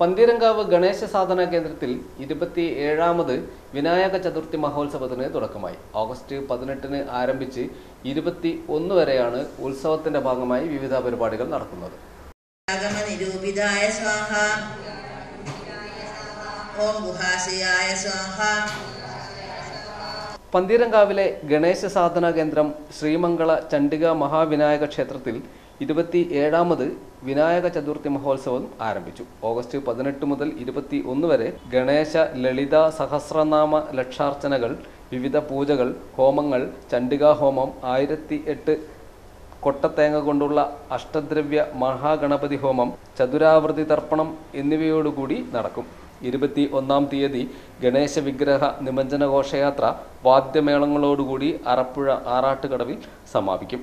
പന്തീരങ്കാവ് ഗണേശ സാധന കേന്ദ്രത്തിൽ ഇരുപത്തി ഏഴാമത് വിനായക ചതുർത്ഥി മഹോത്സവത്തിന് തുടക്കമായി. ഓഗസ്റ്റ് പതിനെട്ടിന് ആരംഭിച്ച് ഇരുപത്തി ഒന്ന് വരെയാണ് ഉത്സവത്തിന്റെ ഭാഗമായി വിവിധ പരിപാടികൾ നടക്കുന്നത്. പന്തീരങ്കാവിലെ ഗണേശ സാധന കേന്ദ്രം ശ്രീമംഗള ചണ്ഡിക മഹാവിനായക ക്ഷേത്രത്തിൽ ഇരുപത്തി ഏഴാമത് വിനായക ചതുർത്ഥി മഹോത്സവം ആരംഭിച്ചു. ഓഗസ്റ്റ് പതിനെട്ട് മുതൽ ഇരുപത്തി ഒന്ന് വരെ ഗണേശ ലളിത സഹസ്രനാമ ലക്ഷാർച്ചനകൾ വിവിധ പൂജകൾ ഹോമങ്ങൾ ചണ്ഡികാ ഹോമം ആയിരത്തി എട്ട് കൊട്ടത്തേങ്ങ കൊണ്ടുള്ള അഷ്ടദ്രവ്യ മഹാഗണപതി ഹോമം ചതുരാവൃതി തർപ്പണം എന്നിവയോടുകൂടി നടക്കും. ഇരുപത്തി ഒന്നാം തീയതി ഗണേശ വിഗ്രഹ നിമജ്ജന ഘോഷയാത്ര വാദ്യമേളങ്ങളോടുകൂടി അറപ്പുഴ ആറാട്ടുകടവിൽ സമാപിക്കും.